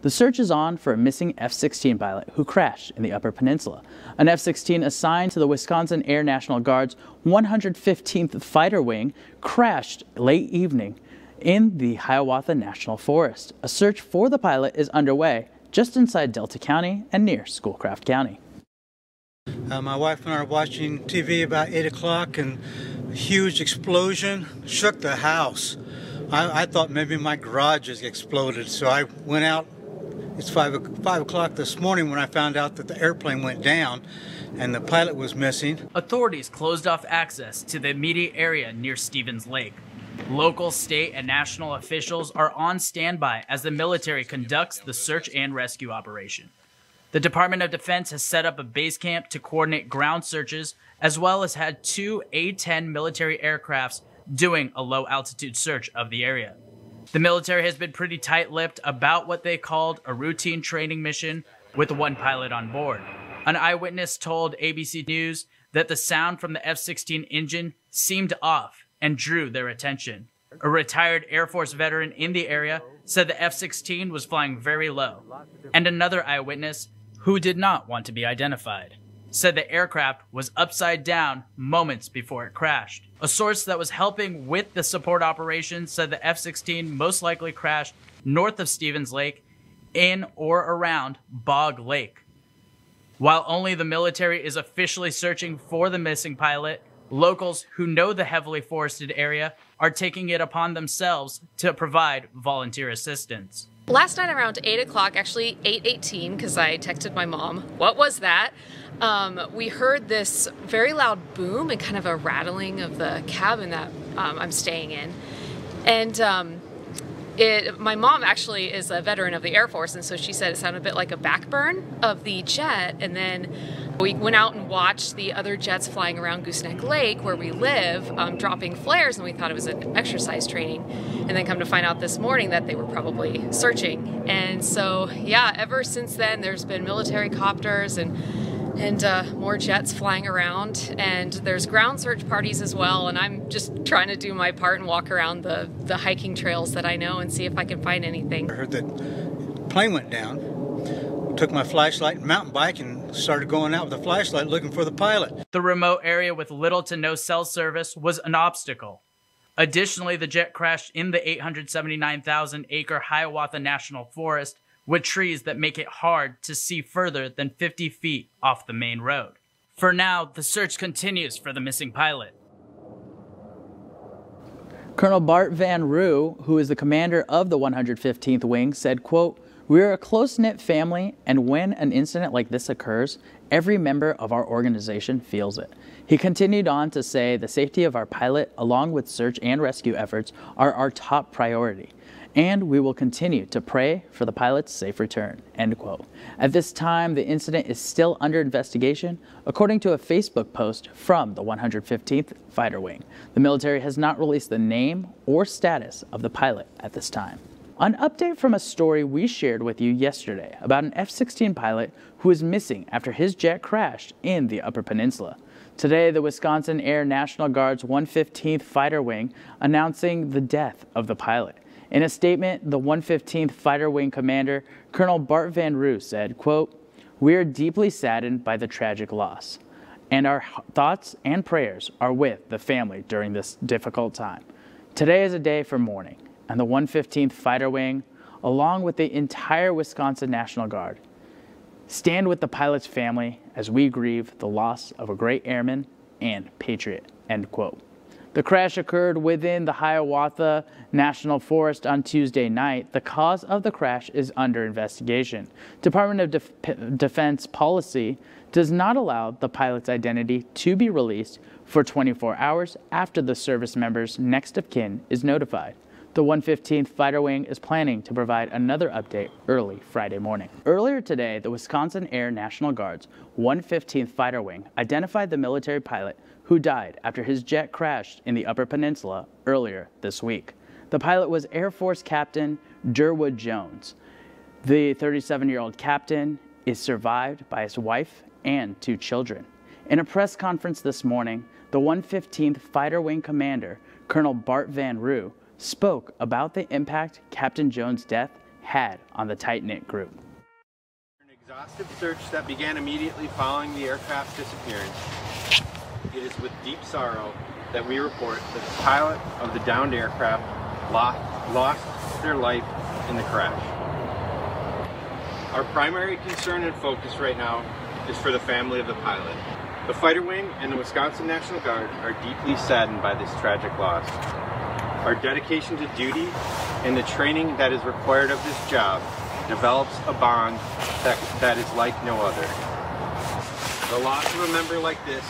The search is on for a missing F 16 pilot who crashed in the Upper Peninsula. An F 16 assigned to the Wisconsin Air National Guard's 115th Fighter Wing crashed late evening in the Hiawatha National Forest. A search for the pilot is underway just inside Delta County and near Schoolcraft County. Uh, my wife and I were watching TV about 8 o'clock and a huge explosion shook the house. I, I thought maybe my garage has exploded, so I went out it's five, five o'clock this morning when I found out that the airplane went down and the pilot was missing. Authorities closed off access to the immediate area near Stevens Lake. Local, state, and national officials are on standby as the military conducts the search and rescue operation. The Department of Defense has set up a base camp to coordinate ground searches, as well as had two A 10 military aircrafts doing a low altitude search of the area. The military has been pretty tight lipped about what they called a routine training mission with one pilot on board. An eyewitness told ABC News that the sound from the F 16 engine seemed off and drew their attention. A retired Air Force veteran in the area said the F 16 was flying very low, and another eyewitness, who did not want to be identified, said the aircraft was upside down moments before it crashed. A source that was helping with the support operation said the F 16 most likely crashed north of Stevens Lake in or around Bog Lake. While only the military is officially searching for the missing pilot, locals who know the heavily forested area are taking it upon themselves to provide volunteer assistance. Last night around 8 o'clock, actually 8.18, because I texted my mom, what was that? Um, we heard this very loud boom and kind of a rattling of the cabin that um, I'm staying in. And um, it, my mom actually is a veteran of the Air Force, and so she said it sounded a bit like a backburn of the jet. And then we went out and watched the other jets flying around Gooseneck Lake, where we live, um, dropping flares, and we thought it was an exercise training. And then come to find out this morning that they were probably searching. And so, yeah, ever since then, there's been military copters and and uh, more jets flying around. And there's ground search parties as well. And I'm just trying to do my part and walk around the, the hiking trails that I know and see if I can find anything. I heard that plane went down took my flashlight and mountain bike and started going out with a flashlight looking for the pilot. The remote area with little to no cell service was an obstacle. Additionally, the jet crashed in the 879,000 acre Hiawatha National Forest with trees that make it hard to see further than 50 feet off the main road. For now, the search continues for the missing pilot. Colonel Bart Van Roo, who is the commander of the 115th Wing, said, quote, we are a close knit family, and when an incident like this occurs, every member of our organization feels it. He continued on to say the safety of our pilot, along with search and rescue efforts, are our top priority. And we will continue to pray for the pilot's safe return. End quote. At this time, the incident is still under investigation, according to a Facebook post from the 115th Fighter Wing. The military has not released the name or status of the pilot at this time. An update from a story we shared with you yesterday about an F 16 pilot who is missing after his jet crashed in the Upper Peninsula. Today, the Wisconsin Air National Guard's 115th Fighter Wing announcing the death of the pilot. In a statement, the 115th Fighter Wing commander, Colonel Bart Van Roo, said, quote, We are deeply saddened by the tragic loss, and our thoughts and prayers are with the family during this difficult time. Today is a day for mourning and the 115th Fighter Wing, along with the entire Wisconsin National Guard. Stand with the pilot's family as we grieve the loss of a great airman and patriot. End quote. The crash occurred within the Hiawatha National Forest on Tuesday night. The cause of the crash is under investigation. Department of Def Defense policy does not allow the pilot's identity to be released for 24 hours after the service member's next of kin is notified. The 115th Fighter Wing is planning to provide another update early Friday morning. Earlier today, the Wisconsin Air National Guard's 115th Fighter Wing identified the military pilot who died after his jet crashed in the Upper Peninsula earlier this week. The pilot was Air Force Captain Durwood Jones. The 37 year old captain is survived by his wife and two children. In a press conference this morning, the 115th Fighter Wing commander, Colonel Bart Van Roo, spoke about the impact Captain Jones' death had on the tight knit group. An exhaustive search that began immediately following the aircraft's disappearance. It is with deep sorrow that we report that the pilot of the downed aircraft lost, lost their life in the crash. Our primary concern and focus right now is for the family of the pilot. The fighter wing and the Wisconsin National Guard are deeply saddened by this tragic loss. Our dedication to duty and the training that is required of this job develops a bond that, that is like no other. The loss of a member like this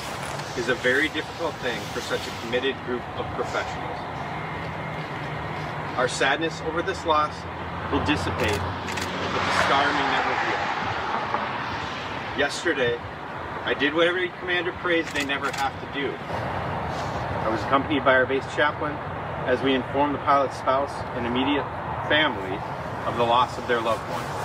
is a very difficult thing for such a committed group of professionals. Our sadness over this loss will dissipate, but the scar may never heal. Yesterday, I did what every commander prays they never have to do. I was accompanied by our base chaplain as we inform the pilot's spouse and immediate family of the loss of their loved one.